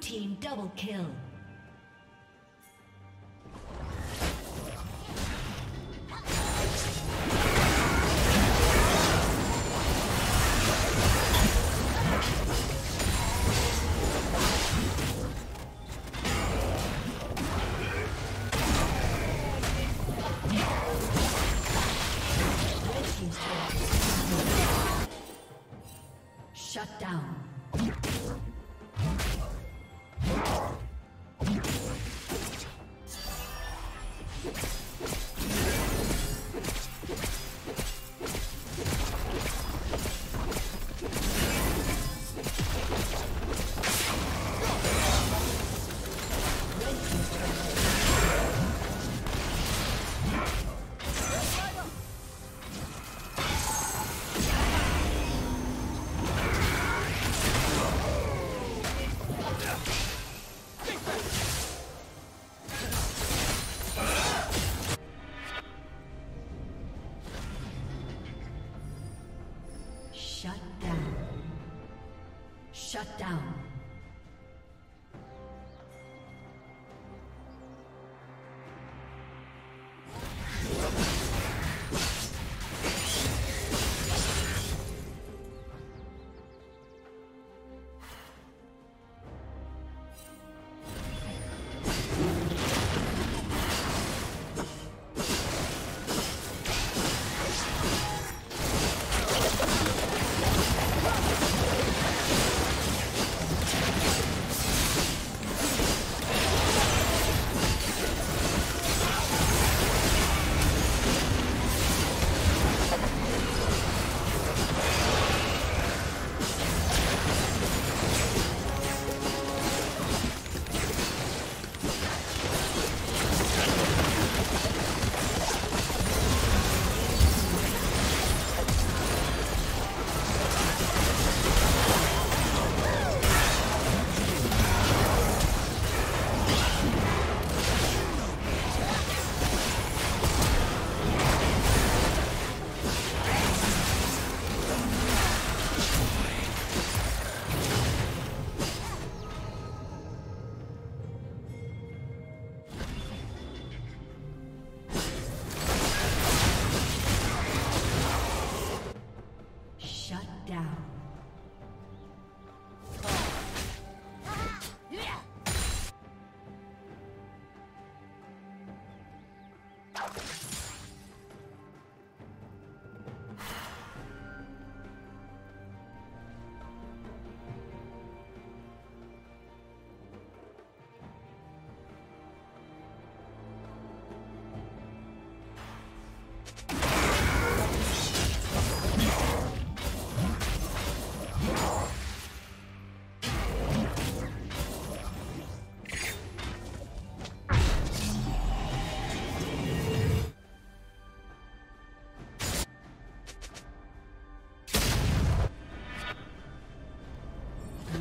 team double kill. Shut down.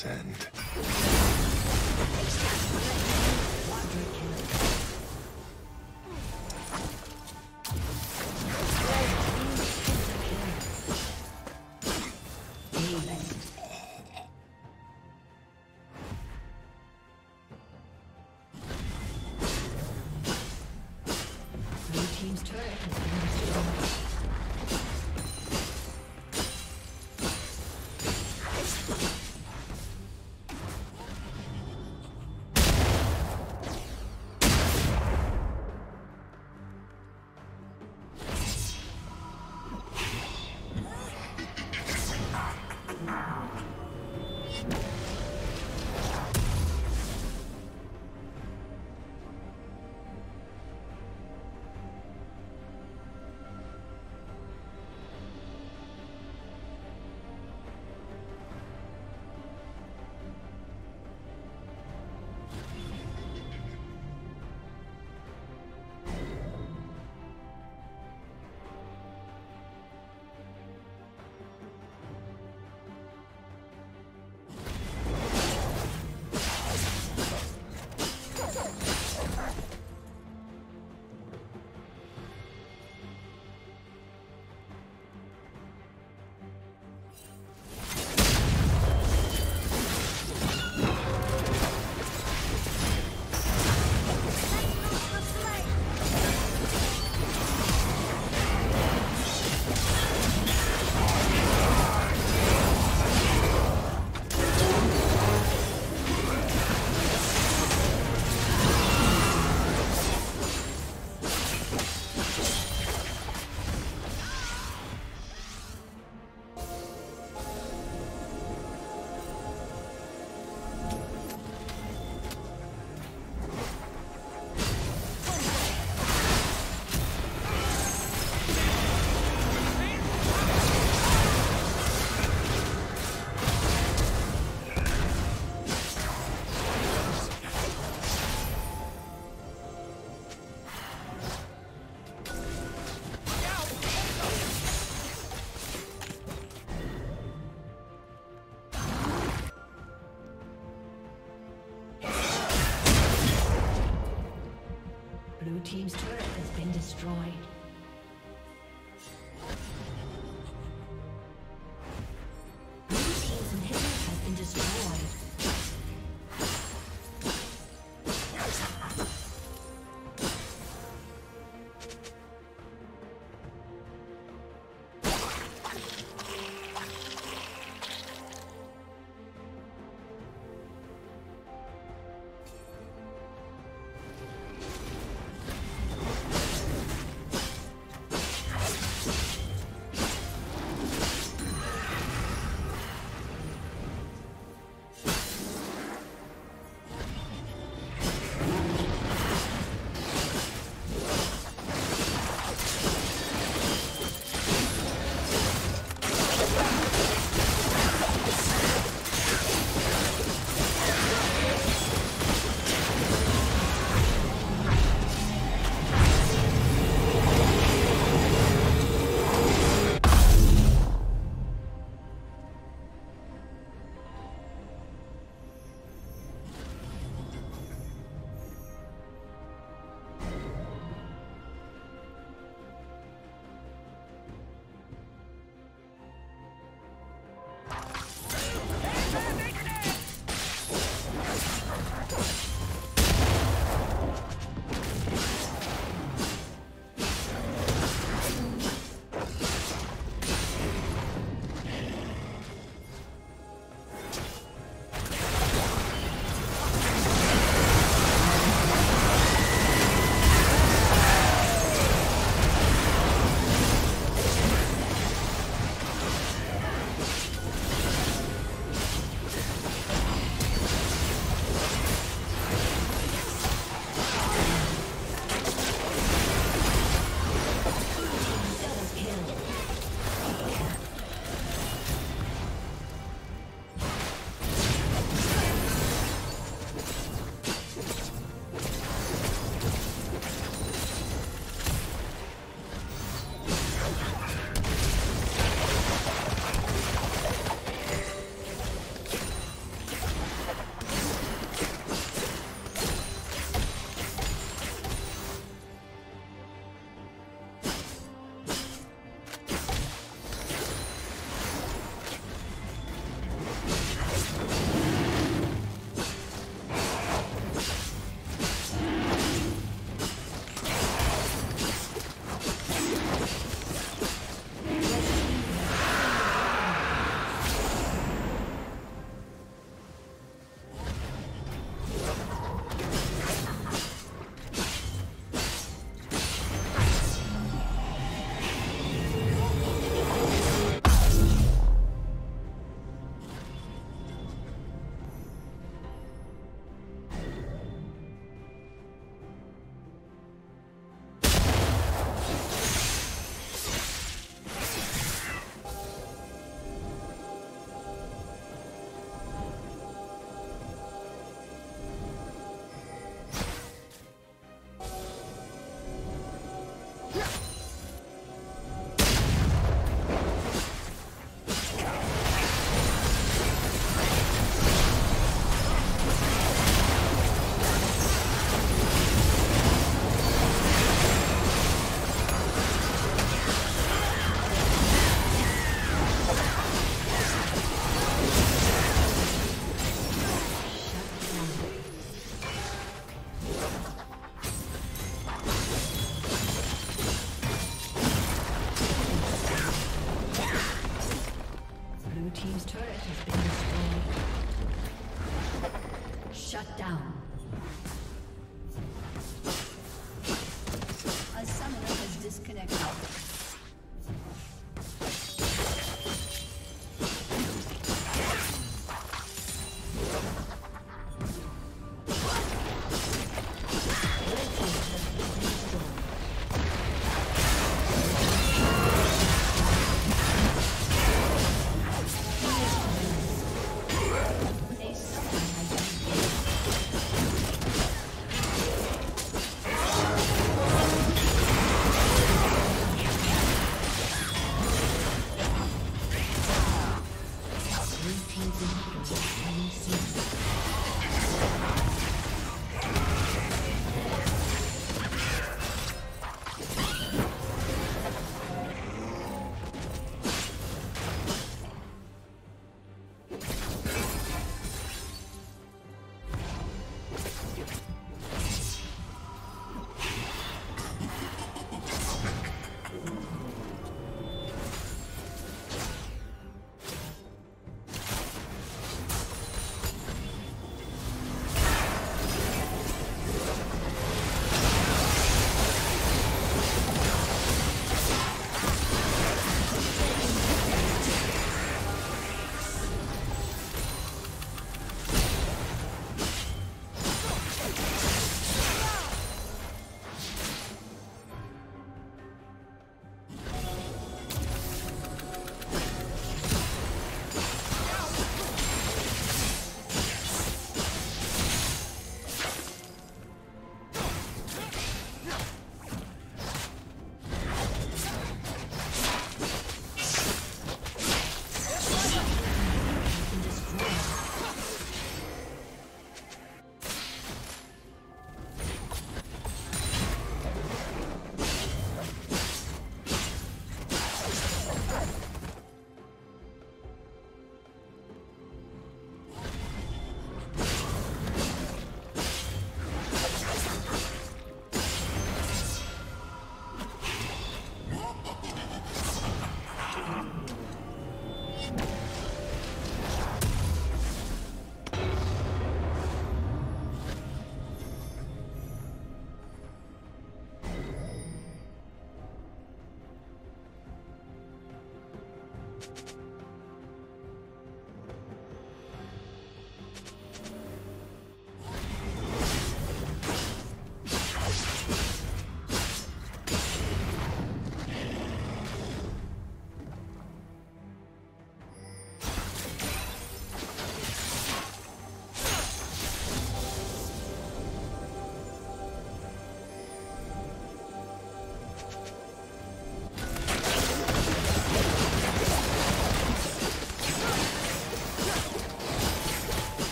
Transcend.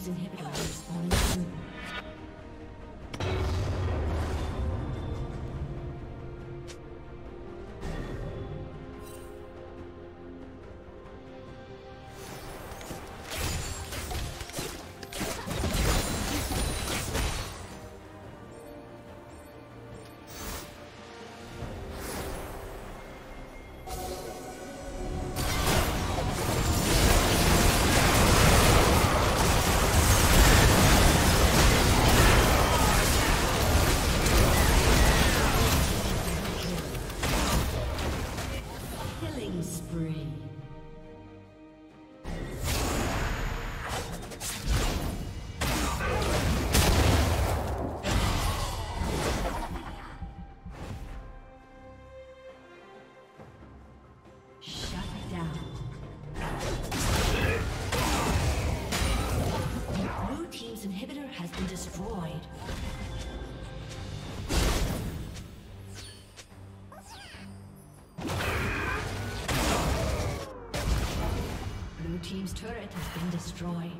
Team's inhibitor destroyed.